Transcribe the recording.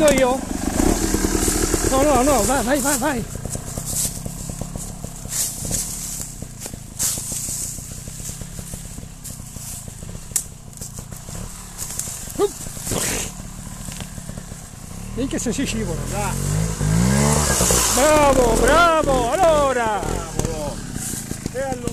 Prendo io? No, no, no, vai, vai, vai, vai. Minchia se si scivola, là. Bravo, bravo, allora. Bravo! E allora?